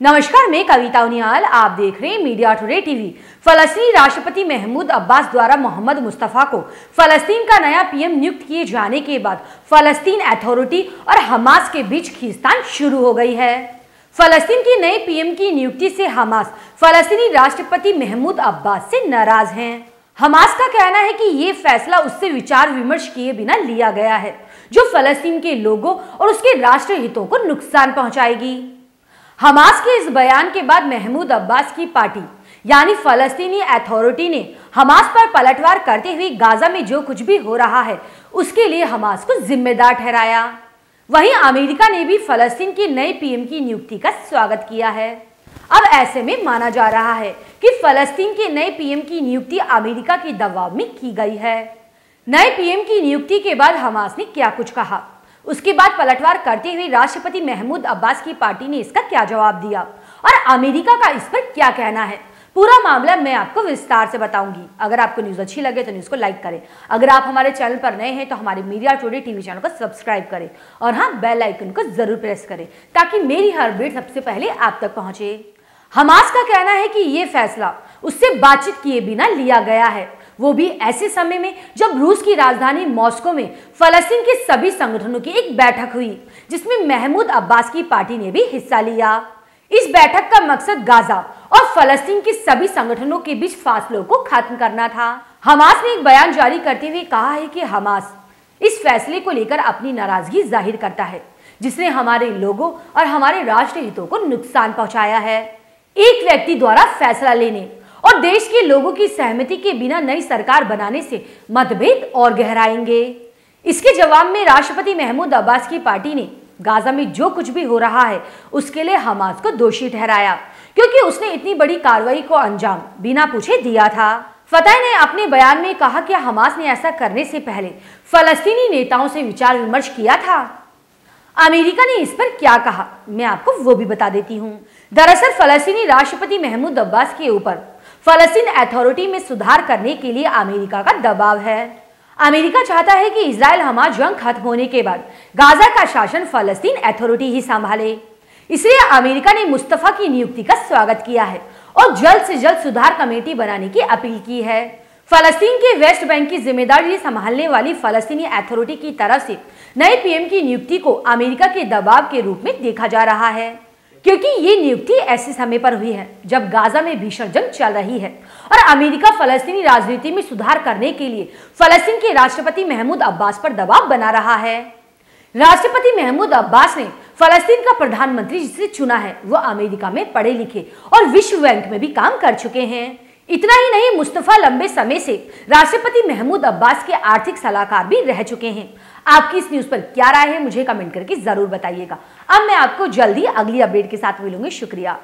नमस्कार, मैं कविता उनियाल, आप देख रहे हैं मीडिया टुडे टीवी। फलस्तीनी राष्ट्रपति महमूद अब्बास द्वारा मोहम्मद मुस्तफ़ा को फलस्तीन का नया पीएम नियुक्त किए जाने के बाद फलस्तीन अथॉरिटी और हमास के बीच खींचतान शुरू हो गई है। फलस्तीन के नए पीएम की नियुक्ति से हमास, फलस्तीनी राष्ट्रपति महमूद अब्बास से नाराज़ हैं। हमास का कहना है कि ये फैसला उससे विचार विमर्श किए बिना लिया गया है, जो फलस्तीन के लोगों और उसके राष्ट्र हितों को नुकसान पहुंचाएगी। हमास के इस बयान के बाद महमूद अब्बास की पार्टी, यानी फलस्तीनी अथॉरिटी ने हमास पर पलटवार करते हुए गाजा में जो कुछ भी हो रहा है, उसके लिए हमास को जिम्मेदार ठहराया। वहीं अमेरिका ने भी फलस्तीन के नए पीएम की नियुक्ति का स्वागत किया है। अब ऐसे में माना जा रहा है कि फलस्तीन के नए पीएम की नियुक्ति अमेरिका के दबाव में की गई है। नए पीएम की नियुक्ति के बाद हमास ने क्या कुछ कहा? उसके बाद पलटवार करते हुए राष्ट्रपति महमूद अब्बास की पार्टी ने इसका क्या जवाब दिया? और अमेरिका का इस पर क्या कहना है? पूरा मामला मैं आपको विस्तार से बताऊँगी। अगर आपको न्यूज़ अच्छी लगे तो न्यूज़ को लाइक करें। अगर आप हमारे चैनल पर नए हैं तो हमारे मीडिया टुडे टीवी चैनल को सब्सक्राइब करें। और हाँ बेल आइकन को ज़रूर प्रेस करें, ताकि मेरी हर अपडेट सबसे पहले आप तक पहुँचे। हमास का कहना है कि ये फैसला उससे बातचीत किए बिना लिया गया है। वो भी ऐसे समय में जब रूस की राजधानी मॉस्को में फलस्तीन के सभी संगठनों की एक बैठक हुई, जिसमें महमूद अब्बास की पार्टी ने भी हिस्सा लिया। इस बैठक का मकसद गाजा और फलस्तीन के सभी संगठनों के बीच फासलों को खत्म करना था। हमास ने एक बयान जारी करते हुए कहा है कि हमास इस फैसले को लेकर अपनी नाराज़गी ज़ाहिर करता है, जिसने हमारे लोगों और हमारे राष्ट्र हितों को नुकसान पहुँचाया है। एक व्यक्ति द्वारा फैसला लेने और देश के लोगों की सहमति के बिना नई सरकार बनाने से मतभेद और गहराएँगे। इसके जवाब में राष्ट्रपति महमूद अब्बास की पार्टी ने गाजा में जो कुछ भी हो रहा है, उसके लिए हमास को दोषी ठहराया, क्योंकि उसने इतनी बड़ी कार्रवाई को अंजाम बिना पूछे दिया था। फतेह ने अपने बयान में कहा कि हमास ने ऐसा करने से पहले फलस्तीनी नेताओं से विचार विमर्श किया था। अमेरिका ने इस पर क्या कहा? मैं आपको वो भी बता देती हूँ। दरअसल, फलस्तीनी राष्ट्रपति महमूद अब्बास के ऊपर फलस्तीन अथॉरिटी में सुधार करने के लिए अमेरिका का दबाव है। अमेरिका चाहता है कि इसराइल हमास जंग खत्म होने के बाद गाजा का शासन फलस्तीन अथॉरिटी ही संभाले। इसलिए अमेरिका ने मुस्तफ़ा की नियुक्ति का स्वागत किया है और जल्द से जल्द सुधार कमेटी बनाने की अपील की है। फलस्तीन के वेस्ट बैंक की ज़िम्मेदारी संभालने वाली फलस्तीनी अथॉरिटी की तरफ़ से नए पीएम की नियुक्ति को अमेरिका के दबाव के रूप में देखा जा रहा है। क्योंकि ये नियुक्ति ऐसे समय पर हुई है, जब गाजा में भीषण जंग चल रही है। और अमेरिका फलस्तीनी राजनीति में सुधार करने के लिए फलस्तीन के राष्ट्रपति महमूद अब्बास पर दबाव बना रहा है। राष्ट्रपति महमूद अब्बास ने फलस्तीन का प्रधानमंत्री जिसे चुना है, वो अमेरिका में पढ़े लिखे और विश्व बैंक में भी काम कर चुके हैं। इतना ही नहीं, मुस्तफ़ा लंबे समय से राष्ट्रपति महमूद अब्बास के आर्थिक सलाहकार भी रह चुके हैं। आपकी इस न्यूज़ पर क्या राय है, मुझे कमेंट करके ज़रूर बताइएगा। अब मैं आपको जल्दी अगली अपडेट के साथ मिलूँगी। शुक्रिया।